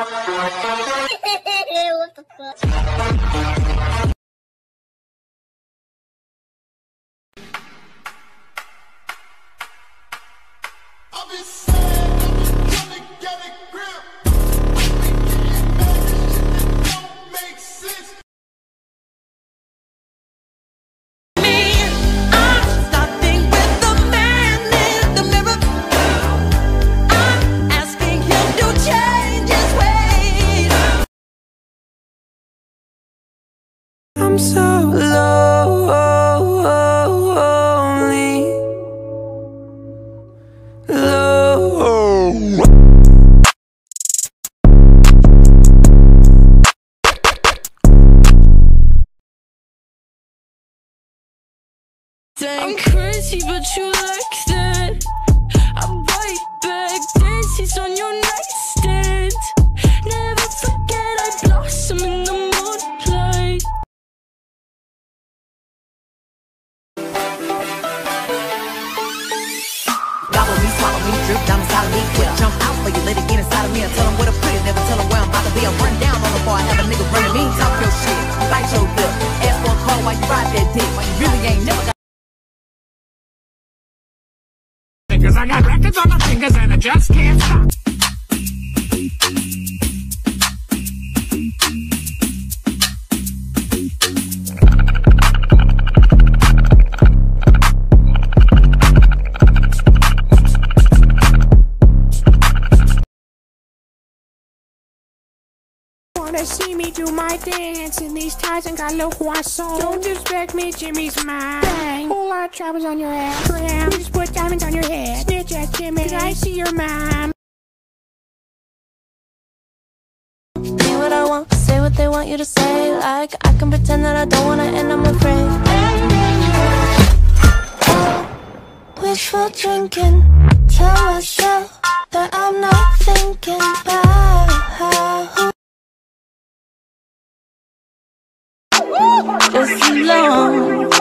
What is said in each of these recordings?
É Eu tô... I'm so lonely. Low. I'm crazy, but you like me. Jump out for you, let it get inside of me. And tell them never tell them where I'm about to be. I run down on the bar, have a nigga running me. Talk your shit, bite your lip. Ask for a call while you ride that dick. Really ain't never got. I got records on my fingers and I just can't stop. Wanna see me do my dance in these ties and got little croissant. Don't disrespect me, Jimmy's mine. Bang. Whole lot of troubles on your ass. Gram. You just put diamonds on your head. Snitch at Jimmy. Cause I see your mom. Be what I want, say what they want you to say. Like I can pretend that I don't wanna, and I'm afraid. Wishful drinking, tell myself that I'm not thinking about how. As long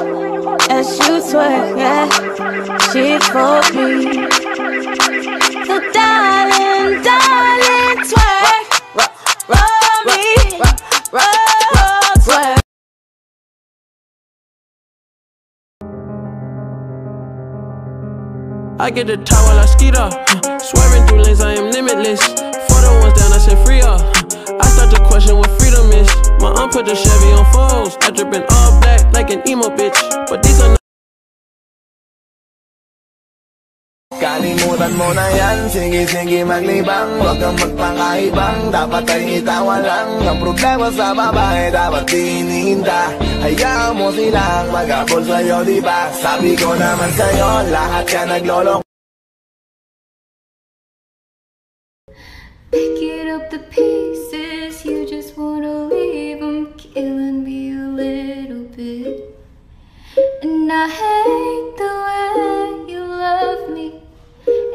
as you twerk, yeah, she for me. So darling, darling, twerk. Roll me, roll. I get the top while I skeet up. huh. Swerving through lanes, I am limitless. For the ones down, I said free up. huh. I start to question what freedom. My aunt put the Chevy on foes. I drippin' all black like an emo bitch. But these are not Kalimutan mo na yan, sige sige maglibang Huwag kang magpakaibang, dapat ay itawa lang Ang problema sa babae, dapat tininda Hayaan mo silang magabol sa'yo, di ba? Sabi ko naman sa'yo, lahat ka naglolong Pick it up the pieces,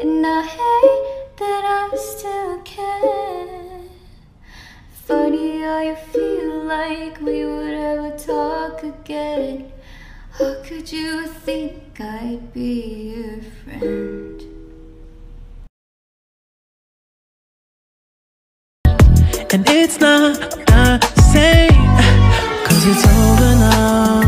and I hate that I still can. Funny how you feel like we would ever talk again. How could you think I'd be your friend? And it's not the same Cause it's over now